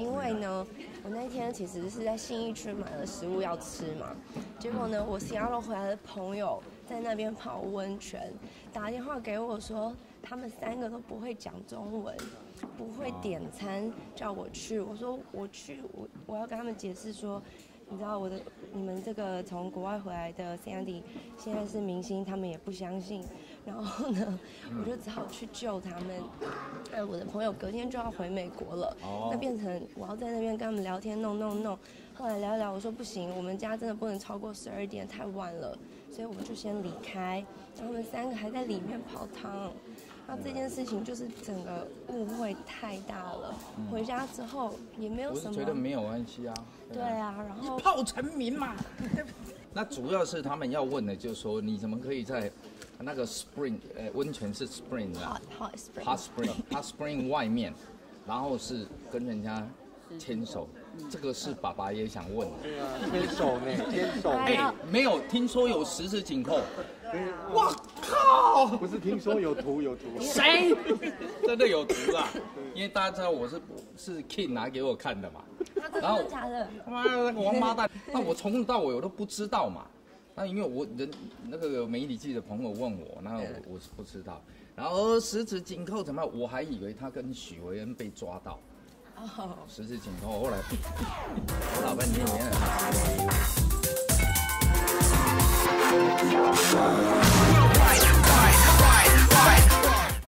因为呢，我那天其实是在信义区买了食物要吃嘛，结果呢，我 Seattle 回来的朋友在那边泡温泉，打电话给我说，他们三个都不会讲中文，不会点餐，叫我去。我说我去，我我要跟他们解释说。你知道我的，你们这个从国外回来的 Sandy 现在是明星，他们也不相信。然后呢，我就只好去救他们。哎，我的朋友隔天就要回美国了，那变成我要在那边跟他们聊天，弄弄弄。后来聊一聊，我说不行，我们家真的不能超过十二点，太晚了。所以我们就先离开，他们三个还在里面泡汤。那这件事情就是整个误会太大了。回家之后也没有什么。我觉得没有关系啊。对啊，然后泡成名嘛。那主要是他们要问的，就是说你怎么可以在那个 spring，呃，温泉是 spring 啊，hot spring，hot spring，hot spring 外面，然后是跟人家牵手，这个是爸爸也想问。对啊，牵手呢？牵手。哎，没有听说有十指紧扣。我靠！不是听说有图有图？谁？真的有图啊！因为大家知道我是是 King 拿给我看的嘛。然后假的？妈的，那个王八蛋！那我从头到尾我都不知道嘛。那因为我人那个媒体记者朋友问我，那我我是不知道。然后十指紧扣怎么？我还以为他跟许维恩被抓到。哦。十指紧扣，后来